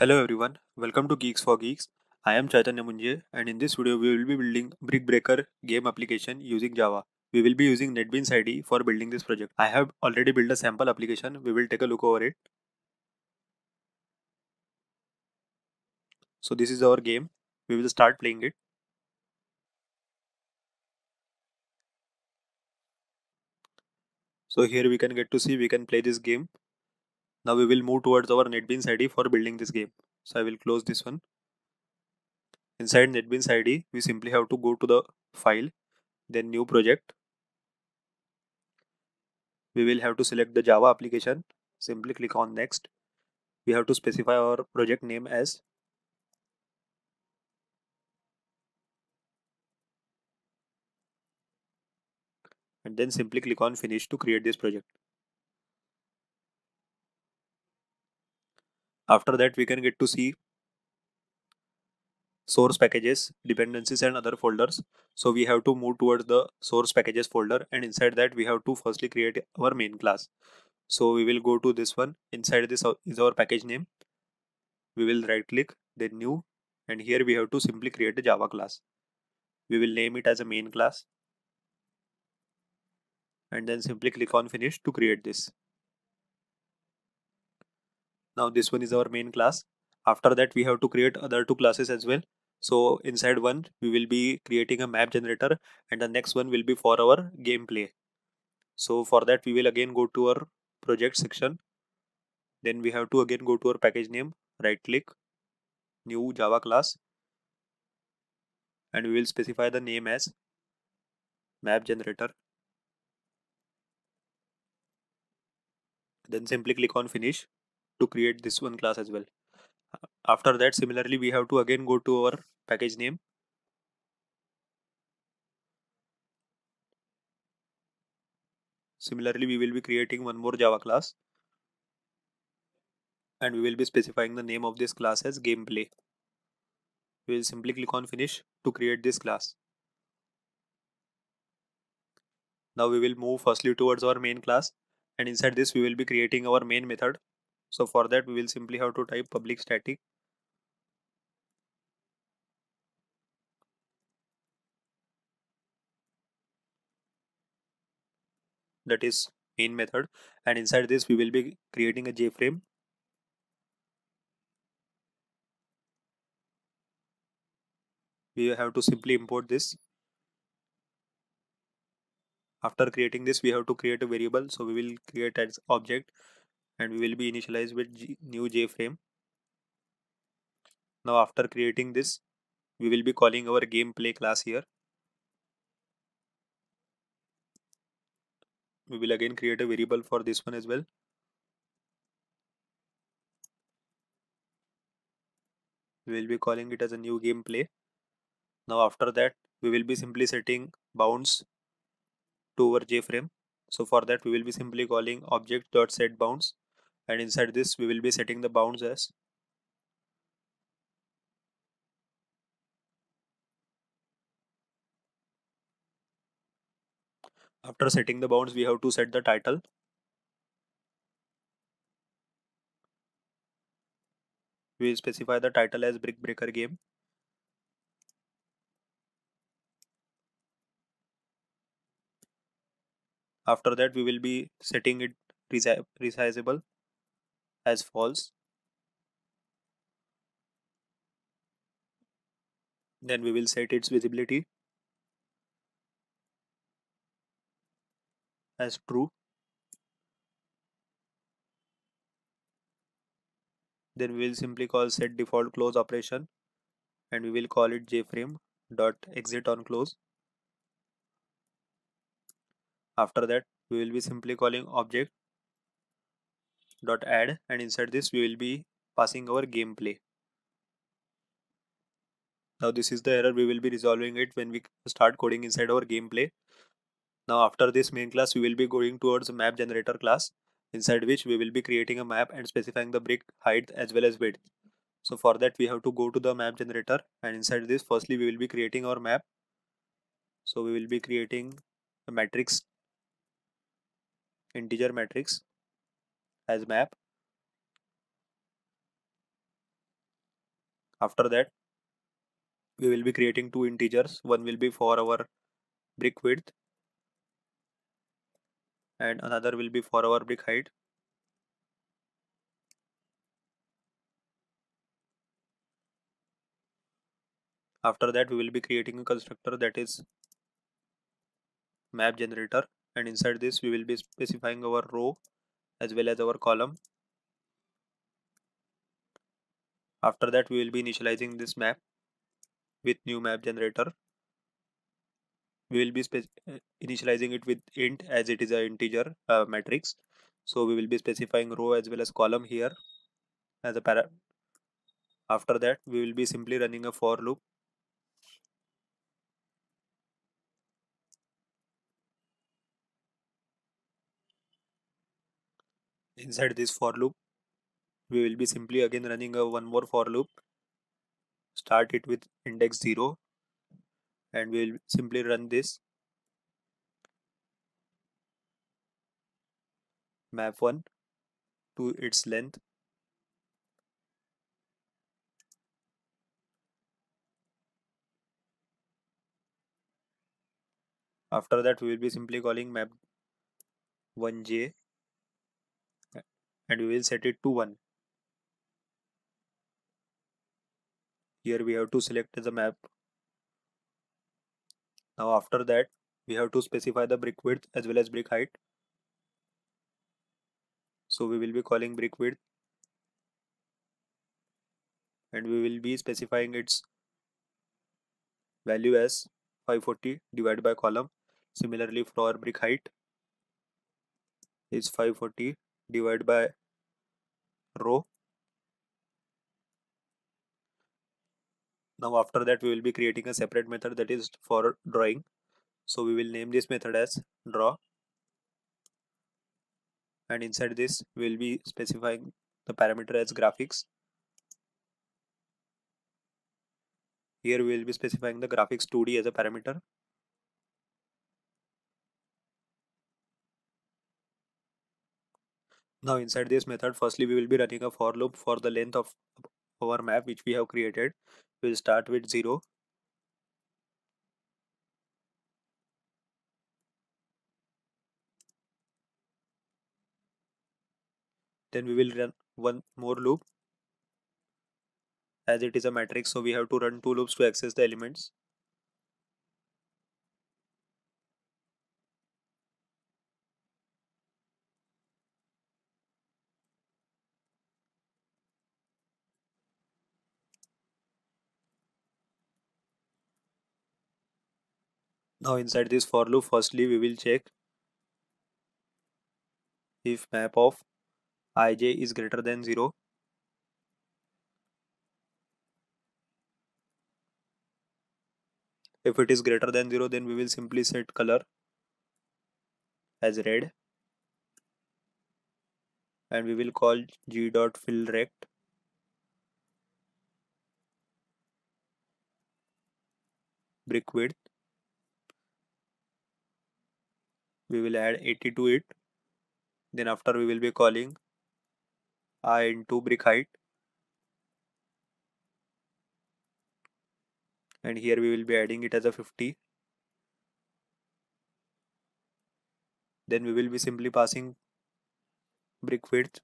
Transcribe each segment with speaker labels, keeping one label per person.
Speaker 1: Hello everyone, welcome to Geeks for Geeks. I am Chaitanya Munje and in this video we will be building Brick Breaker game application using Java. We will be using NetBeans IDE for building this project. I have already built a sample application. We will take a look over it. So this is our game. We will start playing it. So here we can get to see we can play this game. Now we will move towards our NetBeans IDE for building this game. So I will close this one. Inside NetBeans IDE, we simply have to go to the file, then new project. We will have to select the Java application. Simply click on next. We have to specify our project name as and then simply click on finish to create this project. After that we can get to see source packages, dependencies and other folders. So we have to move towards the source packages folder and inside that we have to firstly create our main class. So we will go to this one. Inside this is our package name. We will right click then new and here we have to simply create a Java class. We will name it as a main class and then simply click on finish to create this. Now this one is our main class. After that we have to create other two classes as well. So inside one we will be creating a map generator and the next one will be for our gameplay. So for that we will again go to our project section. Then we have to again go to our package name, right click, new Java class and we will specify the name as map generator then simply click on finish to create this one class as well. After that similarly we have to again go to our package name. Similarly we will be creating one more java class. And we will be specifying the name of this class as gameplay. We will simply click on finish to create this class. Now we will move firstly towards our main class. And inside this we will be creating our main method so for that we will simply have to type public static. That is main method. And inside this we will be creating a jframe. We have to simply import this. After creating this we have to create a variable. So we will create as object and we will be initialized with G, new jframe now after creating this we will be calling our gameplay class here. We will again create a variable for this one as well. We will be calling it as a new gameplay. Now after that we will be simply setting bounds to our jframe so for that we will be simply calling object dot set bounds and inside this we will be setting the bounds as after setting the bounds we have to set the title. We will specify the title as brick breaker game. After that we will be setting it resizable as false. Then we will set its visibility as true. Then we will simply call set default close operation and we will call it jframe dot exit on close. After that we will be simply calling object dot add and inside this we will be passing our gameplay. Now this is the error. We will be resolving it when we start coding inside our gameplay. Now after this main class we will be going towards map generator class inside which we will be creating a map and specifying the brick height as well as width. So for that we have to go to the map generator and inside this firstly we will be creating our map. So we will be creating a matrix integer matrix as map. After that we will be creating two integers. One will be for our brick width and another will be for our brick height. After that we will be creating a constructor that is map generator. And inside this we will be specifying our row as well as our column. After that we will be initializing this map with new map generator. We will be uh, initializing it with int as it is a integer uh, matrix. So we will be specifying row as well as column here as a para after that we will be simply running a for loop inside this for loop we will be simply again running a one more for loop. Start it with index 0 and we will simply run this map 1 to its length. After that we will be simply calling map 1j and we will set it to 1 here we have to select the map. Now after that we have to specify the brick width as well as brick height. So we will be calling brick width. And we will be specifying its value as 540 divided by column. Similarly for our brick height is 540 divided by row. Now after that we will be creating a separate method that is for drawing. So we will name this method as draw. And inside this we will be specifying the parameter as graphics. Here we will be specifying the graphics 2d as a parameter now inside this method firstly we will be running a for loop for the length of our map which we have created. We'll start with 0 then we will run one more loop. As it is a matrix so we have to run two loops to access the elements Now inside this for loop firstly we will check if map of ij is greater than 0 if it is greater than 0 then we will simply set color as red and we will call g dot fill rect. Brick width we will add 80 to it. Then after we will be calling i into brick height. And here we will be adding it as a 50 then we will be simply passing brick width.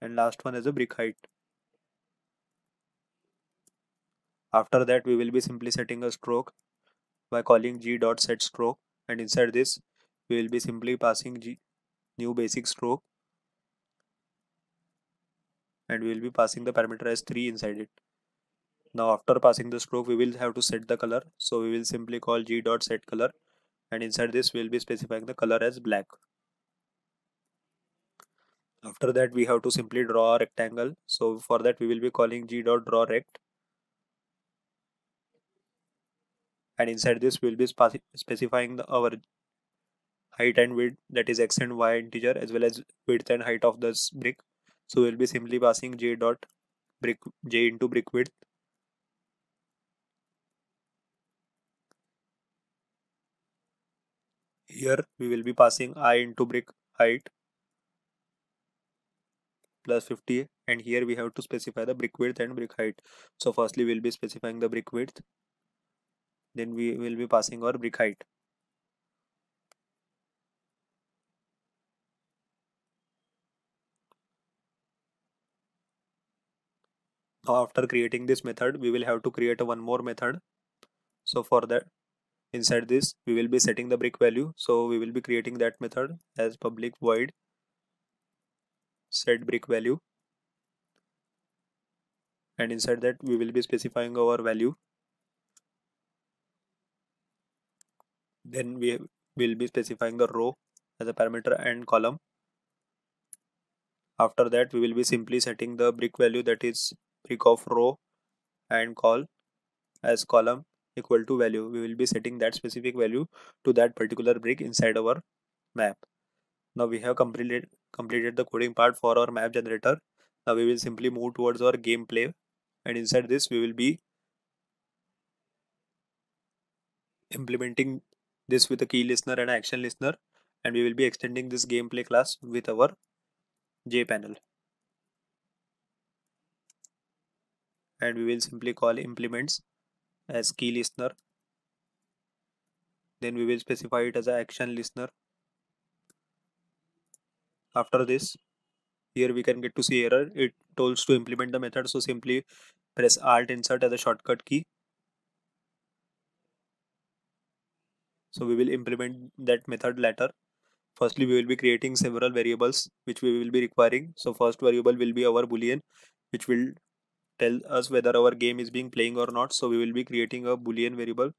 Speaker 1: And last one as a brick height. After that we will be simply setting a stroke by calling g dot set stroke. And inside this we will be simply passing g new basic stroke. And we will be passing the parameter as 3 inside it. Now after passing the stroke we will have to set the color. So we will simply call g dot set color. And inside this we will be specifying the color as black. After that we have to simply draw a rectangle. So for that we will be calling g dot draw rect and inside this we'll be specifying the, our height and width that is x and y integer as well as width and height of this brick. So we'll be simply passing j dot brick j into brick width. Here we will be passing i into brick height plus 50 and here we have to specify the brick width and brick height. So firstly we'll be specifying the brick width then we will be passing our brick height. Now after creating this method we will have to create one more method. So for that inside this we will be setting the brick value. So we will be creating that method as public void set brick value. And inside that we will be specifying our value then we will be specifying the row as a parameter and column. After that we will be simply setting the brick value that is brick of row and call as column equal to value. We will be setting that specific value to that particular brick inside our map. Now we have completed completed the coding part for our map generator. Now we will simply move towards our gameplay and inside this we will be implementing this with a key listener and action listener and we will be extending this gameplay class with our jpanel and we will simply call implements as key listener. Then we will specify it as an action listener. After this here we can get to see error. It tells to implement the method so simply press alt insert as a shortcut key so we will implement that method later. Firstly we will be creating several variables which we will be requiring. So first variable will be our boolean which will tell us whether our game is being playing or not. So we will be creating a boolean variable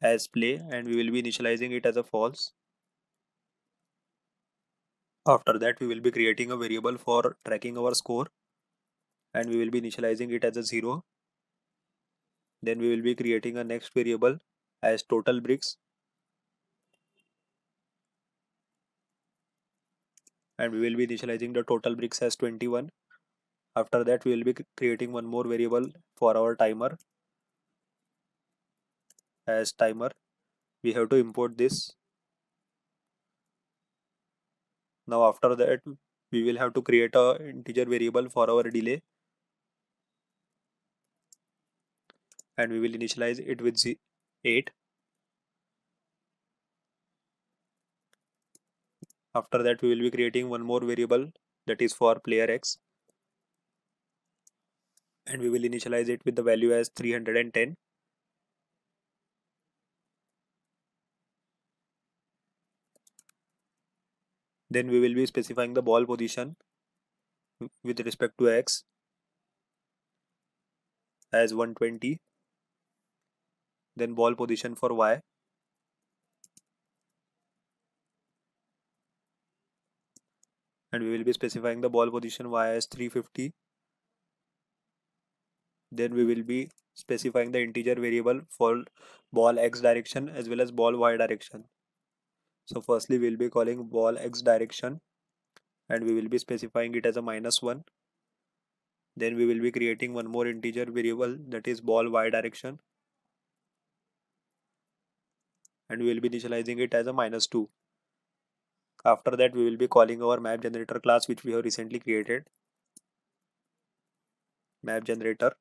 Speaker 1: as play and we will be initializing it as a false. After that, we will be creating a variable for tracking our score and we will be initializing it as a 0. Then we will be creating a next variable as total bricks and we will be initializing the total bricks as 21. After that, we will be creating one more variable for our timer as timer. We have to import this now after that we will have to create a integer variable for our delay and we will initialize it with 8 after that we will be creating one more variable that is for player x. And we will initialize it with the value as 310 then we will be specifying the ball position with respect to x as 120 then ball position for y. And we will be specifying the ball position y as 350 then we will be specifying the integer variable for ball x direction as well as ball y direction. So firstly we'll be calling ball x direction and we will be specifying it as a minus 1 then we will be creating one more integer variable that is ball y direction and we will be initializing it as a minus 2 after that we will be calling our map generator class which we have recently created. Map generator.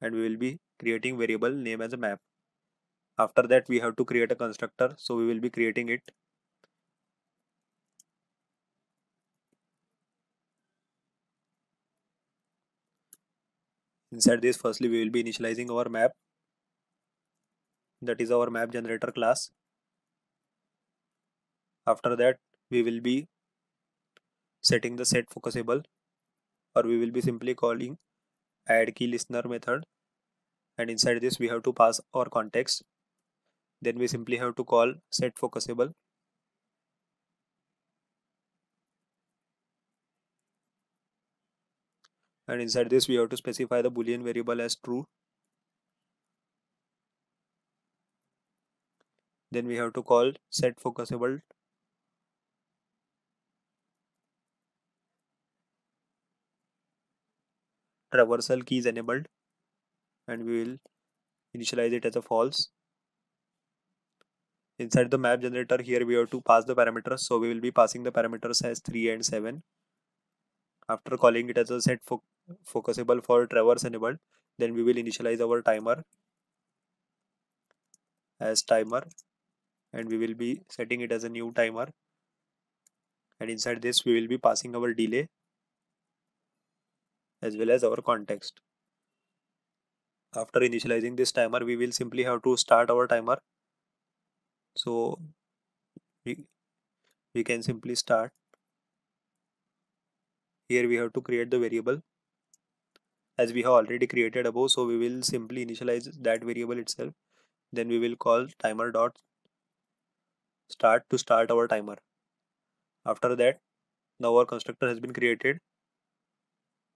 Speaker 1: And we will be creating variable name as a map. After that we have to create a constructor so we will be creating it. Inside this firstly we will be initializing our map that is our map generator class. After that we will be setting the set focusable or we will be simply calling add key listener method. And inside this we have to pass our context. Then we simply have to call set focusable. And inside this we have to specify the boolean variable as true then we have to call set focusable. Traversal keys enabled. And we will initialize it as a false. Inside the map generator here we have to pass the parameters. So we will be passing the parameters as 3 and 7 after calling it as a set fo focusable for traverse enabled then we will initialize our timer as timer and we will be setting it as a new timer. And inside this we will be passing our delay as well as our context. After initializing this timer we will simply have to start our timer. So we, we can simply start. Here we have to create the variable. As we have already created above so we will simply initialize that variable itself. Then we will call timer dot start to start our timer. After that now our constructor has been created.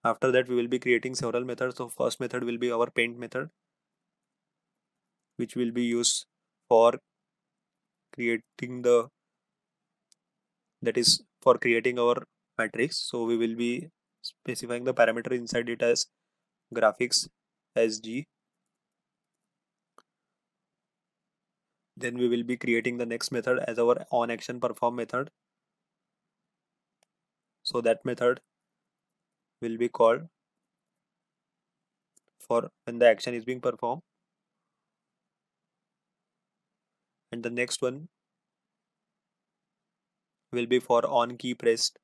Speaker 1: After that we will be creating several methods. So first method will be our paint method which will be used for creating the that is for creating our matrix. So we will be specifying the parameter inside it as graphics as then we will be creating the next method as our on action perform method. So that method will be called for when the action is being performed. And the next one will be for on key pressed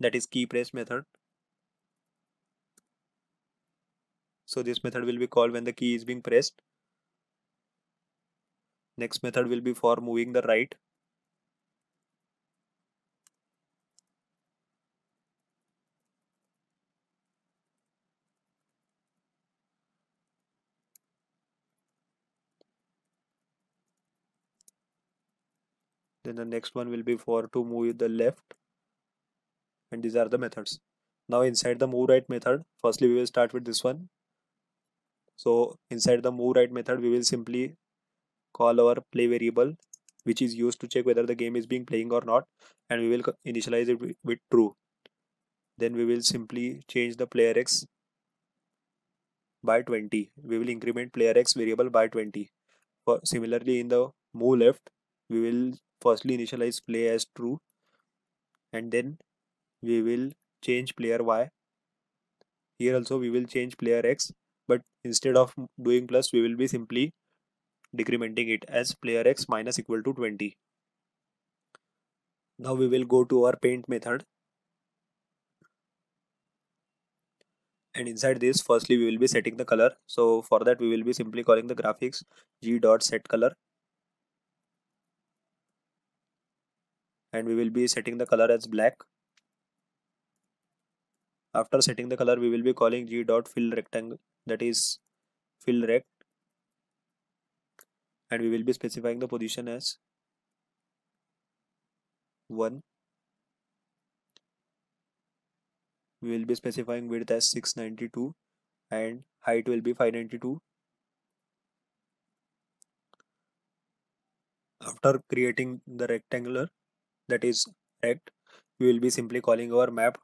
Speaker 1: that is key press method. So this method will be called when the key is being pressed next method will be for moving the right. Then the next one will be for to move the left. And these are the methods. Now inside the move right method firstly we will start with this one. So inside the move right method we will simply call our play variable which is used to check whether the game is being playing or not and we will initialize it with true. Then we will simply change the player x by 20 we will increment player x variable by 20 for similarly in the move left we will firstly initialize play as true and then we will change player y. Here also we will change player x but instead of doing plus we will be simply decrementing it as player x minus equal to 20 now we will go to our paint method. And inside this firstly we will be setting the color. So for that we will be simply calling the graphics g dot set color. And we will be setting the color as black. After setting the color we will be calling g dot fill rectangle that is fill rect and we will be specifying the position as 1 we will be specifying width as 692 and height will be 592 after creating the rectangular that is rect we will be simply calling our map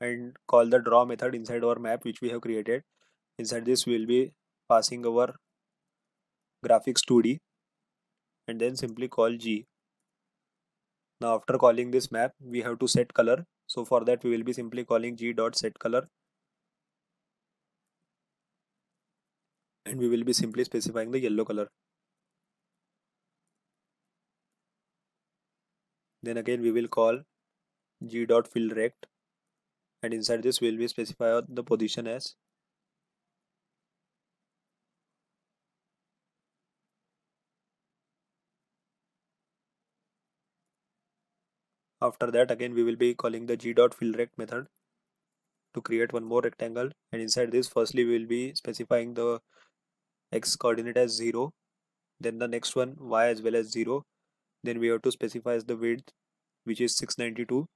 Speaker 1: and call the draw method inside our map which we have created. Inside this we will be passing our graphics 2d and then simply call g. Now after calling this map we have to set color. So for that we will be simply calling g dot set color. And we will be simply specifying the yellow color. Then again we will call g dot fill rect. And inside this we will be specify the position as after that again we will be calling the g dot fill rect method to create one more rectangle. And inside this firstly we will be specifying the x coordinate as 0 then the next one y as well as 0 then we have to specify the width which is 692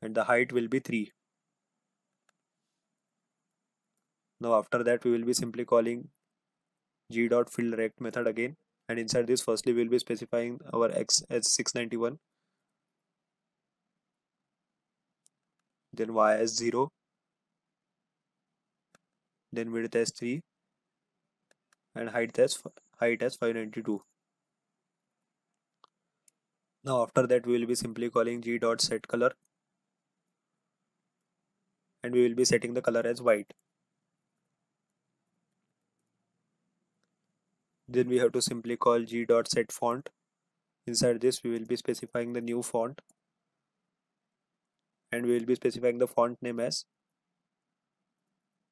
Speaker 1: and the height will be 3 now after that we will be simply calling g dot fill rect method again and inside this firstly we will be specifying our x as 691 then y as 0 then width as 3 and height as height as 592 now after that we will be simply calling g dot set color. And we will be setting the color as white then we have to simply call g dot set font. Inside this we will be specifying the new font. And we will be specifying the font name as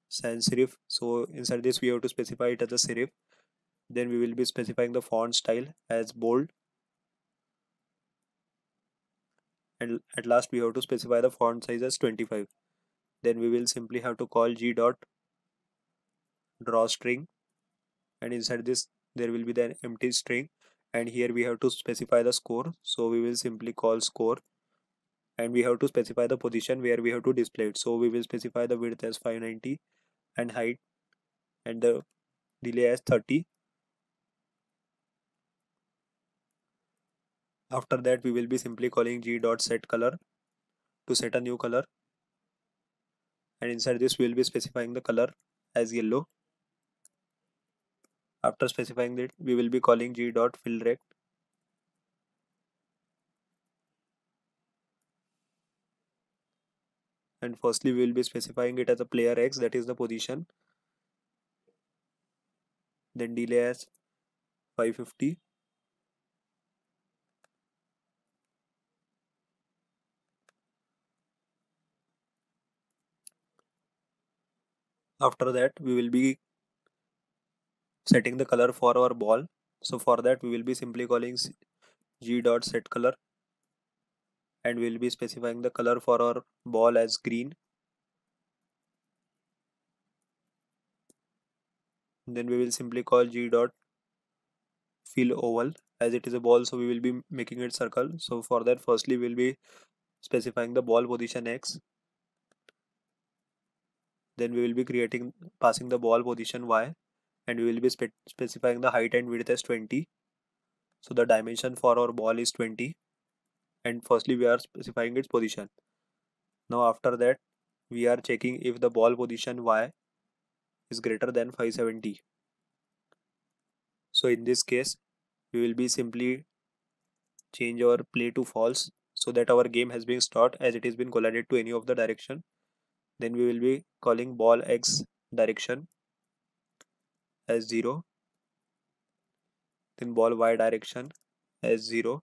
Speaker 1: sans serif so inside this we have to specify it as a serif then we will be specifying the font style as bold. And at last we have to specify the font size as 25 then we will simply have to call g dot draw string. And inside this there will be the empty string. And here we have to specify the score. So we will simply call score. And we have to specify the position where we have to display it. So we will specify the width as 590 and height and the delay as 30 after that we will be simply calling g dot set color to set a new color. And inside this we will be specifying the color as yellow after specifying that we will be calling g dot fill rect and firstly we will be specifying it as a player x that is the position. Then delay as 550 after that we will be setting the color for our ball. So for that we will be simply calling g dot set color. And we will be specifying the color for our ball as green. Then we will simply call g dot fill oval. As it is a ball so we will be making it circle. So for that firstly we will be specifying the ball position x. Then we will be creating passing the ball position y and we will be spe specifying the height and width as 20 so the dimension for our ball is 20 and firstly we are specifying its position. Now after that we are checking if the ball position y is greater than 570 so in this case we will be simply change our play to false so that our game has been stopped as it has been collided to any of the direction. Then we will be calling ball x direction as 0 then ball y direction as 0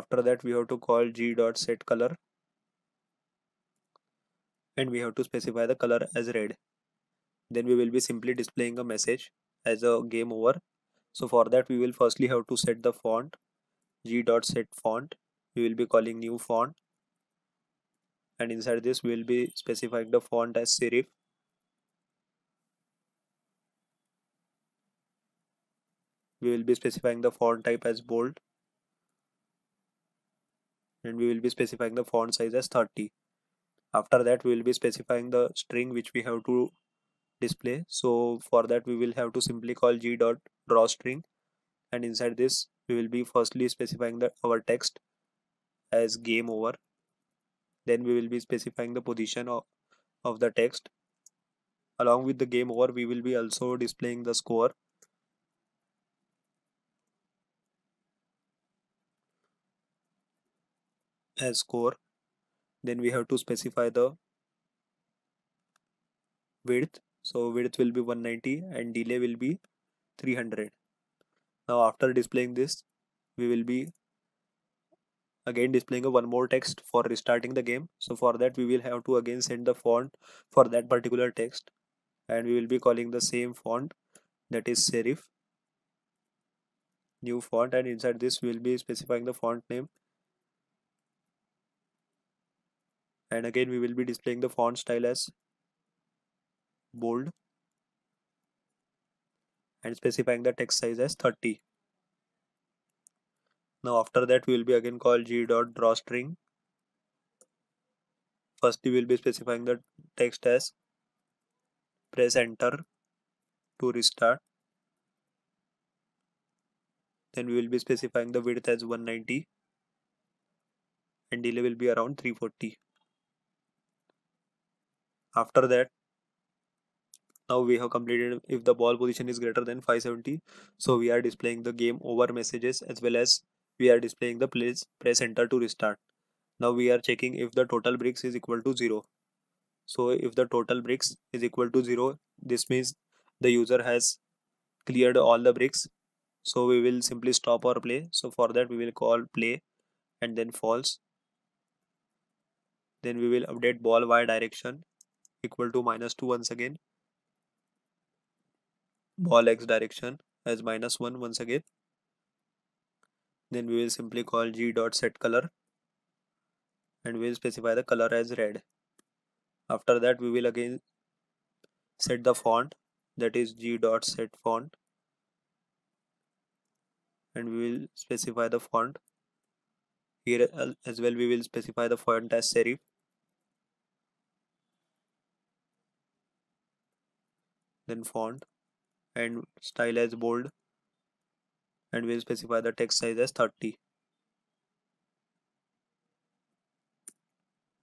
Speaker 1: after that we have to call g dot set color and we have to specify the color as red. Then we will be simply displaying a message as a game over. So for that we will firstly have to set the font g dot set font. We will be calling new font. And inside this we will be specifying the font as serif we will be specifying the font type as bold. And we will be specifying the font size as 30 after that we will be specifying the string which we have to display. So for that we will have to simply call g dot drawstring and inside this we will be firstly specifying the our text as game over. Then we will be specifying the position of, of the text. Along with the game over we will be also displaying the score as score then we have to specify the width. So width will be 190 and delay will be 300 now after displaying this we will be again displaying a one more text for restarting the game. So for that we will have to again send the font for that particular text. And we will be calling the same font that is serif. New font and inside this we will be specifying the font name and again we will be displaying the font style as bold and specifying the text size as 30 now after that we will be again call g dot drawstring first we will be specifying the text as press enter to restart. Then we will be specifying the width as 190 and delay will be around 340 after that now we have completed if the ball position is greater than 570 so we are displaying the game over messages as well as we are displaying the place press enter to restart. Now we are checking if the total bricks is equal to 0 so if the total bricks is equal to 0 this means the user has cleared all the bricks. So we will simply stop our play. So for that we will call play and then false. Then we will update ball y direction equal to minus 2 once again. Ball x direction as minus 1 once again. Then we will simply call g dot set color and we will specify the color as red. After that we will again set the font that is g dot set font and we will specify the font. Here as well we will specify the font as serif then font and style as bold and we'll specify the text size as 30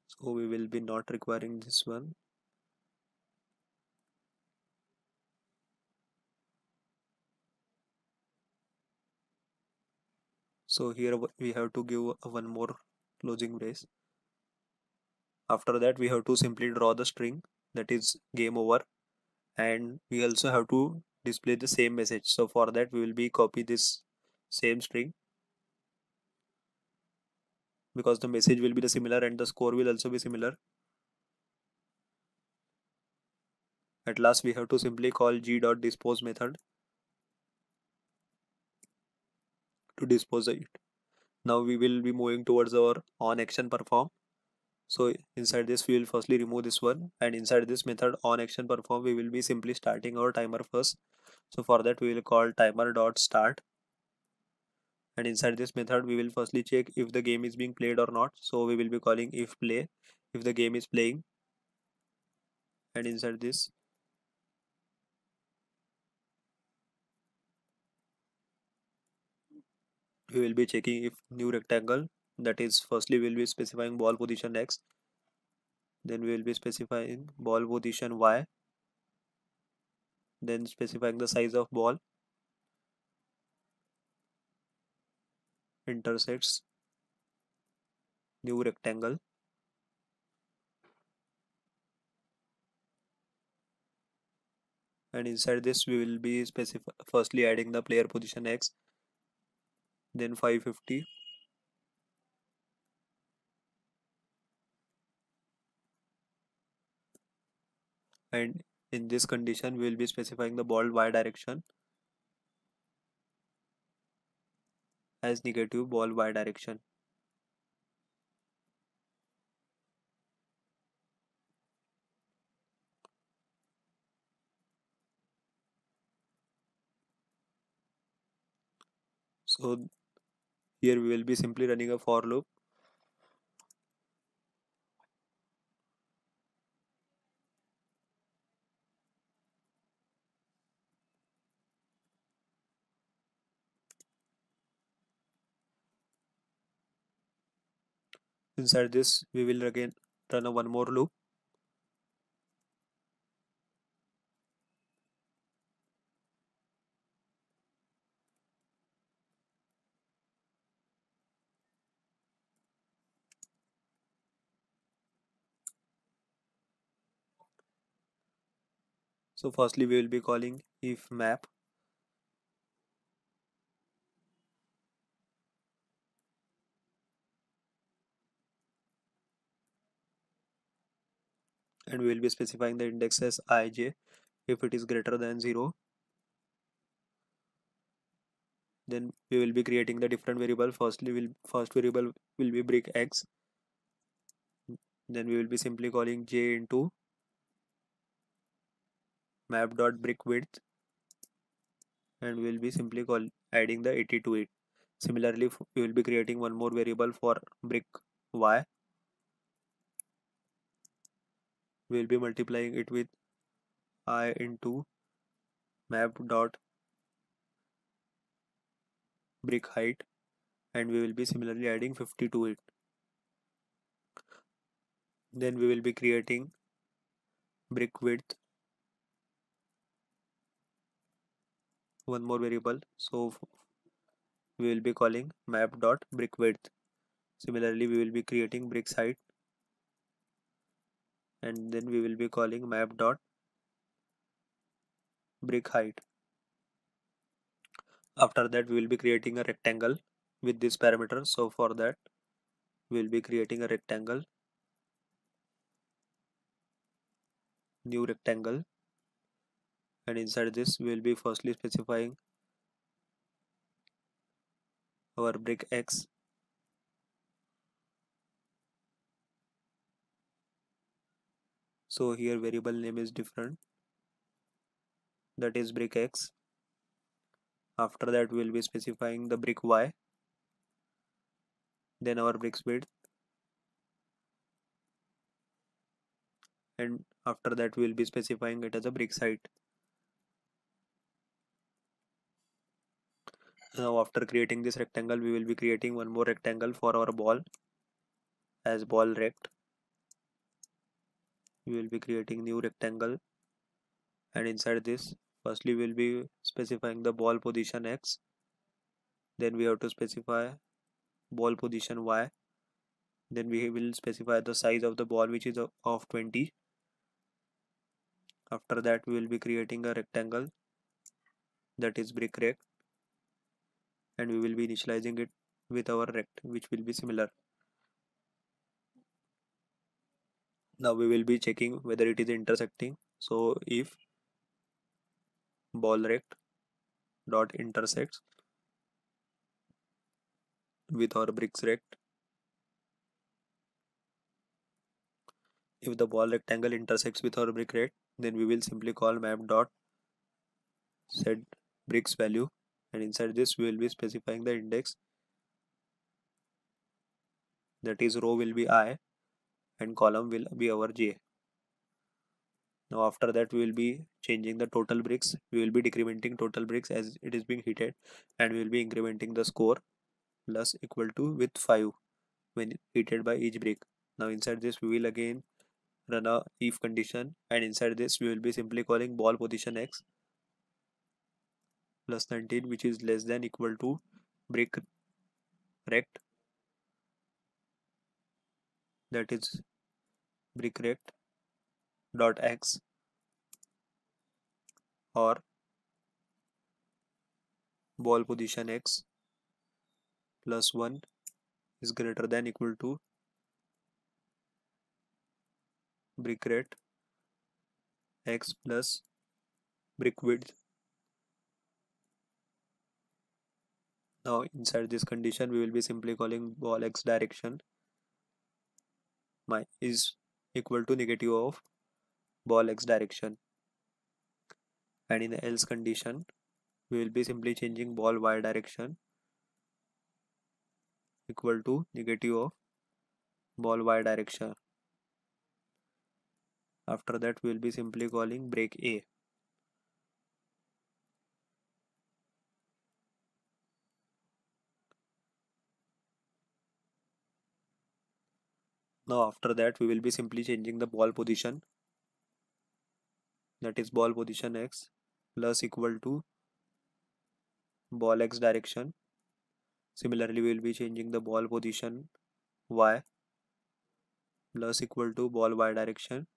Speaker 1: so we will be not requiring this one. So here we have to give one more closing brace after that we have to simply draw the string that is game over and we also have to display the same message. So for that we will be copy this same string because the message will be the similar and the score will also be similar. At last we have to simply call g dot dispose method to dispose it. Now we will be moving towards our on action perform so inside this we will firstly remove this one and inside this method on action perform we will be simply starting our timer first. So for that we will call timer dot start. And inside this method we will firstly check if the game is being played or not. So we will be calling if play if the game is playing. And inside this we will be checking if new rectangle that is firstly we'll be specifying ball position x then we will be specifying ball position y. Then specifying the size of ball. Intersects. New rectangle. And inside this we will be specify firstly adding the player position x. Then 550 and in this condition we will be specifying the ball y direction as negative ball y direction. So here we will be simply running a for loop inside this we will again run a one more loop. So firstly we will be calling if map and we will be specifying the index as ij if it is greater than 0 then we will be creating the different variable. Firstly will first variable will be brick x. Then we will be simply calling j into map dot brick width. And we will be simply call adding the 80 to it similarly we will be creating one more variable for brick y we will be multiplying it with i into map dot brick height and we will be similarly adding 50 to it. Then we will be creating brick width. One more variable. So we will be calling map dot brick width. Similarly we will be creating brick height and then we will be calling map dot brick height. After that we will be creating a rectangle with this parameter so for that we will be creating a rectangle new rectangle. And inside this we will be firstly specifying our brick x so here variable name is different. That is brick x. After that we will be specifying the brick y. Then our bricks width. And after that we will be specifying it as a brick height now after creating this rectangle we will be creating one more rectangle for our ball as ball rect we will be creating new rectangle. And inside this firstly we'll be specifying the ball position x. Then we have to specify ball position y. Then we will specify the size of the ball which is of 20 after that we will be creating a rectangle. That is brick rect. And we will be initializing it with our rect which will be similar now we will be checking whether it is intersecting. So if ball rect dot intersects with our bricks rect if the ball rectangle intersects with our brick rect then we will simply call map dot set bricks value. And inside this we will be specifying the index. That is row will be i and column will be our j. Now after that we will be changing the total bricks. We will be decrementing total bricks as it is being heated and we will be incrementing the score plus equal to with 5 when heated by each brick. Now inside this we will again run a if condition and inside this we will be simply calling ball position x plus 19 which is less than equal to brick rect that is brick rect dot x or ball position x plus 1 is greater than equal to brick rect x plus brick width. Now inside this condition we will be simply calling ball x direction my is equal to negative of ball x direction. And in the else condition we will be simply changing ball y direction equal to negative of ball y direction. After that we will be simply calling break a now after that we will be simply changing the ball position. That is ball position x plus equal to ball x direction. Similarly we will be changing the ball position y plus equal to ball y direction.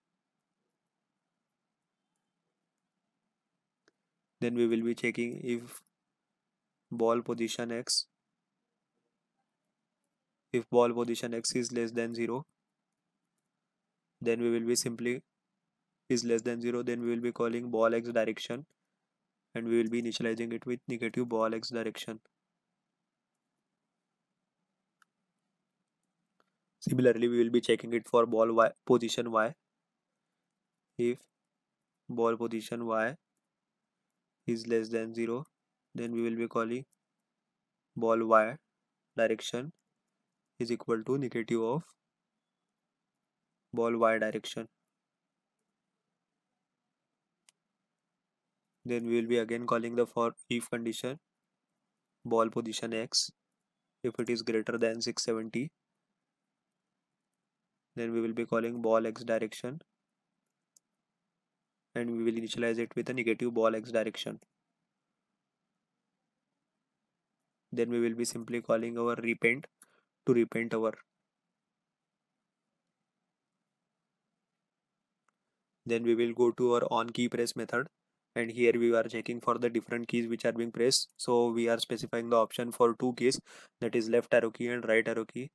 Speaker 1: Then we will be checking if ball position x if ball position x is less than 0 then we will be simply is less than 0 then we will be calling ball x direction and we will be initializing it with negative ball x direction. Similarly we will be checking it for ball y position y. If ball position y is less than 0 then we will be calling ball y direction is equal to negative of ball y direction. Then we will be again calling the for if condition ball position x if it is greater than 670 then we will be calling ball x direction and we will initialize it with a negative ball x direction. Then we will be simply calling our repaint to repaint our then we will go to our on key press method. And here we are checking for the different keys which are being pressed. So we are specifying the option for two keys. That is left arrow key and right arrow key.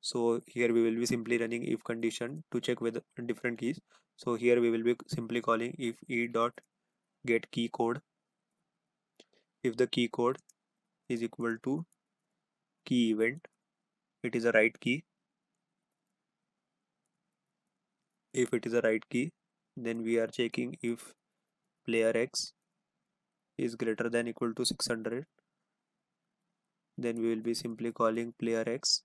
Speaker 1: So here we will be simply running if condition to check with different keys. So here we will be simply calling if e dot get key code. If the key code is equal to key event it is a right key. If it is a right key then we are checking if player x is greater than equal to 600 then we will be simply calling player x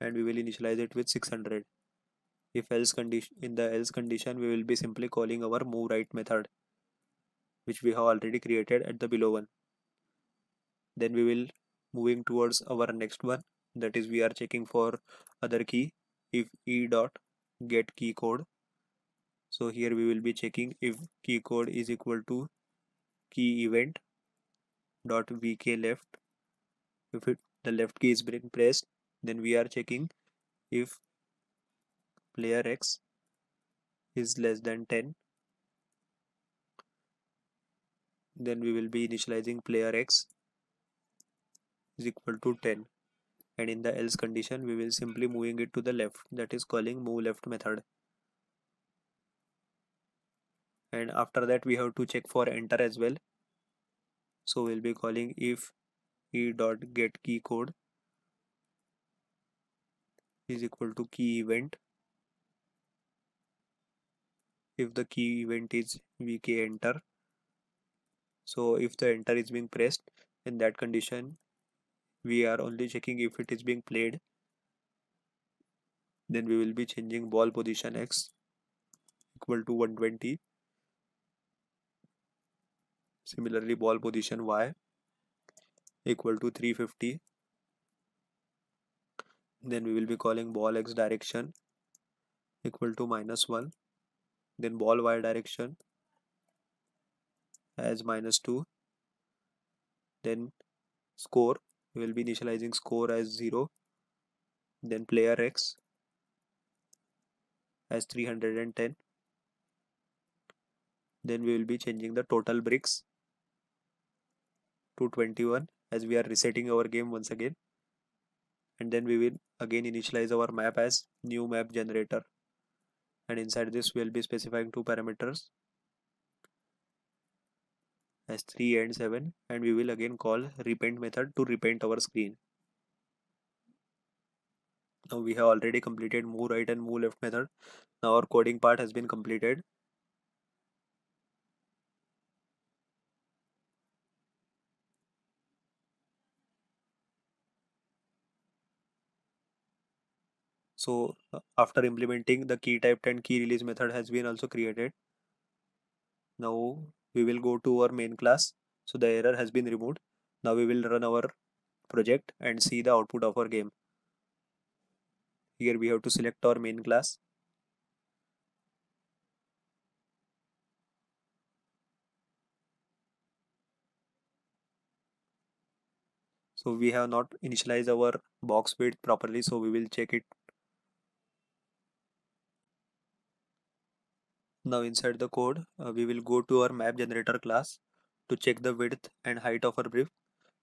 Speaker 1: and we will initialize it with 600 if else condition in the else condition we will be simply calling our move right method which we have already created at the below one. Then we will moving towards our next one that is we are checking for other key. If e dot get key code. So here we will be checking if key code is equal to key event dot vk left. If it the left key is being pressed then we are checking if player x is less than 10 then we will be initializing player x is equal to 10 and in the else condition we will simply moving it to the left that is calling move left method. And after that we have to check for enter as well. So we'll be calling if e dot get key code is equal to key event. If the key event is vk enter. So if the enter is being pressed in that condition we are only checking if it is being played. Then we will be changing ball position x equal to 120 similarly ball position y equal to 350 then we will be calling ball x direction equal to minus 1 then ball y direction as minus 2 then score we will be initializing score as 0 then player x as 310 then we will be changing the total bricks to 21 as we are resetting our game once again. And then we will again initialize our map as new map generator. And inside this we'll be specifying two parameters as 3 and 7 and we will again call repaint method to repaint our screen. Now we have already completed move right and move left method. Now our coding part has been completed. So after implementing the key type and key release method has been also created. Now we will go to our main class. So the error has been removed. Now we will run our project and see the output of our game. Here we have to select our main class. So we have not initialized our box width properly. So we will check it now inside the code uh, we will go to our map generator class to check the width and height of our brief.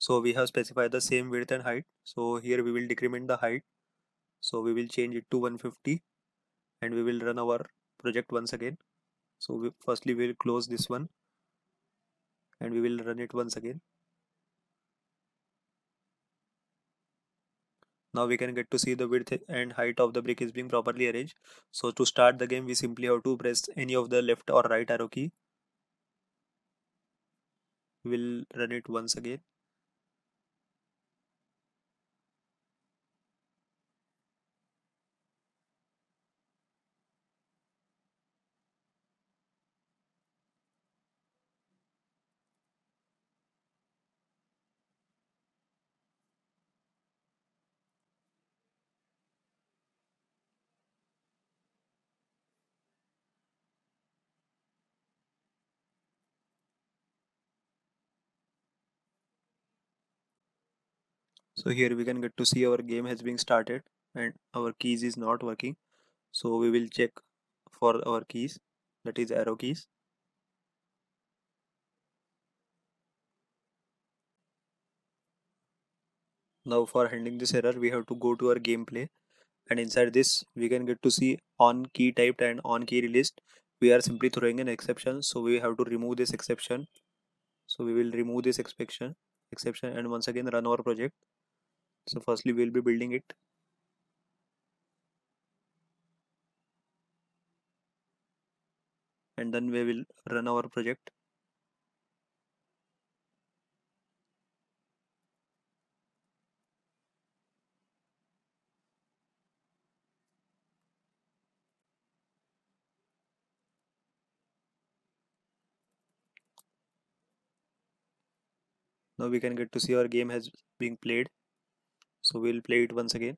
Speaker 1: so we have specified the same width and height. So here we will decrement the height. So we will change it to 150 and we will run our project once again. So we, firstly we will close this one and we will run it once again now we can get to see the width and height of the brick is being properly arranged. So to start the game we simply have to press any of the left or right arrow key. We'll run it once again so here we can get to see our game has been started and our keys is not working. So we will check for our keys that is arrow keys. Now for handling this error we have to go to our gameplay. And inside this we can get to see on key typed and on key released. We are simply throwing an exception. So we have to remove this exception. So we will remove this exception exception and once again run our project so firstly we will be building it. And then we will run our project. Now we can get to see our game has been played so we'll play it once again.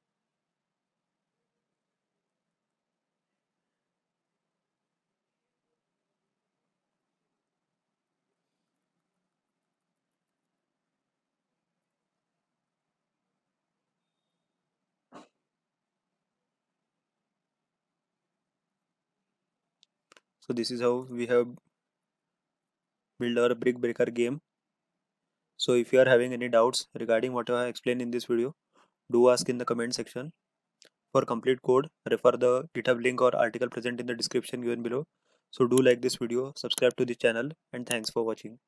Speaker 1: So this is how we have built our brick breaker game. So if you are having any doubts regarding what I explained in this video, do ask in the comment section. For complete code, refer the GitHub link or article present in the description given below. So do like this video, subscribe to the channel and thanks for watching.